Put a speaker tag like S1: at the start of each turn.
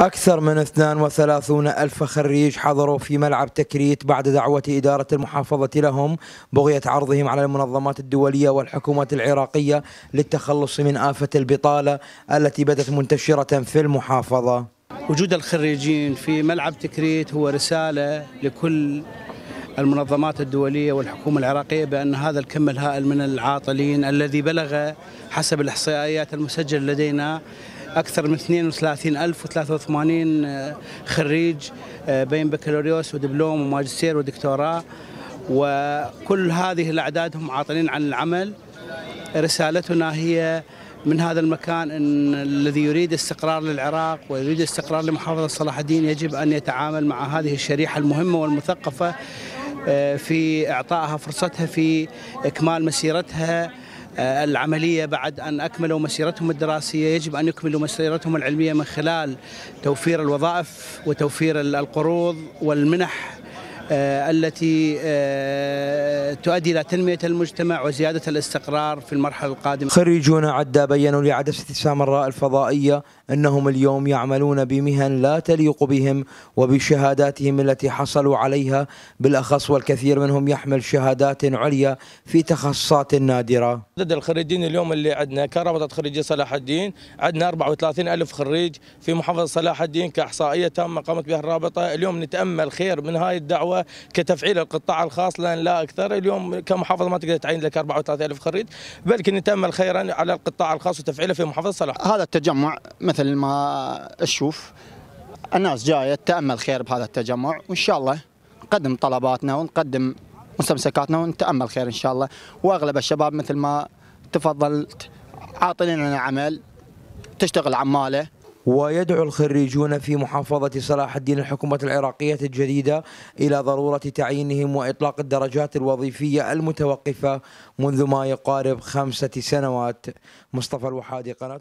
S1: أكثر من 32 ألف خريج حضروا في ملعب تكريت بعد دعوة إدارة المحافظة لهم بغية عرضهم على المنظمات الدولية والحكومات العراقية للتخلص من آفة البطالة التي بدت منتشرة في المحافظة.
S2: وجود الخريجين في ملعب تكريت هو رسالة لكل المنظمات الدولية والحكومة العراقية بأن هذا الكم الهائل من العاطلين الذي بلغ حسب الإحصائيات المسجلة لدينا أكثر من 32083 خريج آه، بين بكالوريوس ودبلوم وماجستير ودكتوراه. وكل هذه الأعداد هم عاطلين عن العمل. رسالتنا هي من هذا المكان إن الذي يريد استقرار للعراق ويريد استقرار لمحافظة صلاح الدين يجب أن يتعامل مع هذه الشريحة المهمة والمثقفة آه، في إعطائها فرصتها في إكمال مسيرتها. آه، العملية بعد أن أكملوا مسيرتهم الدراسية يجب أن يكملوا مسيرتهم العلمية من خلال توفير الوظائف وتوفير القروض والمنح التي تؤدي إلى تنمية المجتمع وزيادة الاستقرار في المرحلة القادمة.
S1: خريجون عدة بينوا لعدسة سامراء الفضائية أنهم اليوم يعملون بمهن لا تليق بهم وبشهاداتهم التي حصلوا عليها بالأخص والكثير منهم يحمل شهادات عليا في تخصصات نادرة.
S3: عدد الخريجين اليوم اللي عندنا كرابطه خريجي صلاح الدين عندنا 34 ألف خريج في محافظة صلاح الدين كإحصائية تامة قامت بها الرابطة اليوم نتأمل خير من هاي كتفعيل القطاع الخاص لأن لا أكثر. اليوم كمحافظة ما تقدر تعين لك 34 ألف خريج بل نتامل خيرا على القطاع الخاص وتفعيله في محافظة صلاح.
S4: هذا التجمع مثل ما أشوف الناس جاية تأمل خير بهذا التجمع وإن شاء الله نقدم طلباتنا ونقدم مستمسكاتنا ونتأمل خير إن شاء الله. وأغلب الشباب مثل ما تفضلت عاطلين عن العمل تشتغل عمالة
S1: ويدعو الخريجون في محافظة صلاح الدين الحكومة العراقية الجديدة إلى ضرورة تعيينهم وإطلاق الدرجات الوظيفية المتوقفة منذ ما يقارب خمسة سنوات. مصطفى الوحادي قناة